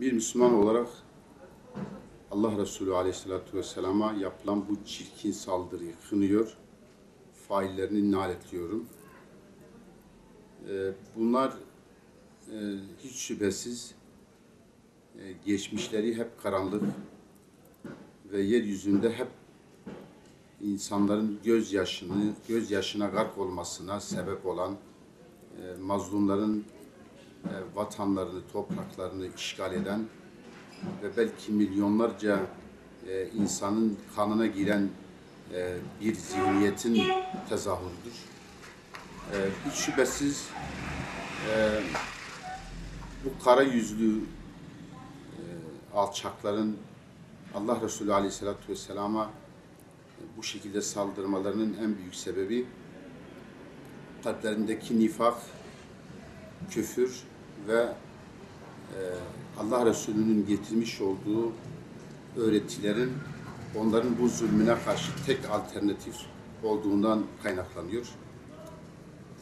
bir Müslüman olarak Allah Resulü Aleyhisselatü Vesselam'a yapılan bu çirkin saldırıyı kınıyor, faillerini naletliyorum. Ee, bunlar e, hiç şüphesiz e, geçmişleri hep karanlık ve yeryüzünde hep insanların gözyaşını, gözyaşına gark olmasına sebep olan e, mazlumların vatanlarını, topraklarını işgal eden ve belki milyonlarca e, insanın kanına giren e, bir zihniyetin tezahürüdür. E, hiç şüphesiz e, bu kara yüzlü e, alçakların Allah Resulü Aleyhisselatü Vesselam'a e, bu şekilde saldırmalarının en büyük sebebi kalplerindeki nifak, küfür ve e, Allah Resulü'nün getirmiş olduğu öğretilerin onların bu zulmüne karşı tek alternatif olduğundan kaynaklanıyor.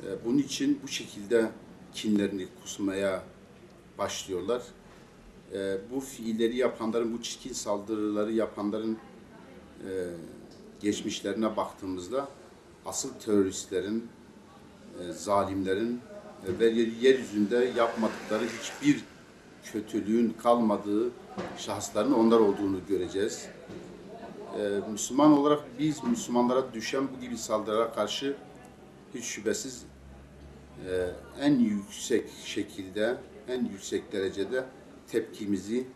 E, bunun için bu şekilde kinlerini kusmaya başlıyorlar. E, bu fiilleri yapanların, bu çirkin saldırıları yapanların geçmişlerine baktığımızda asıl teröristlerin, zalimlerin ve yer- yeryüzünde yapmadıkları hiçbir kötülüğün kalmadığı şahısların onlar olduğunu göreceğiz. E, Müslüman olarak biz Müslümanlara düşen bu gibi saldırılara karşı hiç şüphesiz e, en yüksek şekilde, en yüksek derecede tepkimizi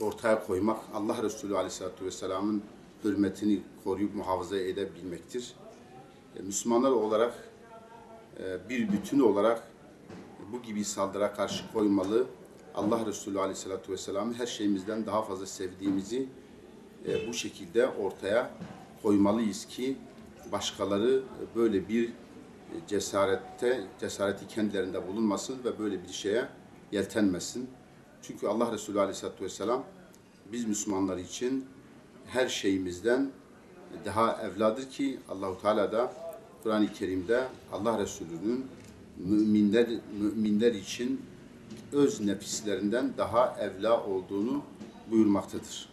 ortaya koymak, Allah Resulü Aleyhisselatü Vesselam'ın hürmetini koruyup muhafaza edebilmektir. E, Müslümanlar olarak bir bütün olarak bu gibi saldırıya karşı koymalı. Allah Resulü Aleyhisselatü Vesselam'ı her şeyimizden daha fazla sevdiğimizi e, bu şekilde ortaya koymalıyız ki başkaları böyle bir cesarette cesareti kendilerinde bulunmasın ve böyle bir şeye yeltenmesin. Çünkü Allah Resulü Aleyhisselatü Vesselam biz Müslümanlar için her şeyimizden daha evladır ki Allahu Teala da Kur'an-ı Kerim'de Allah Resulü'nün müminler müminler için öz nefislerinden daha evla olduğunu buyurmaktadır.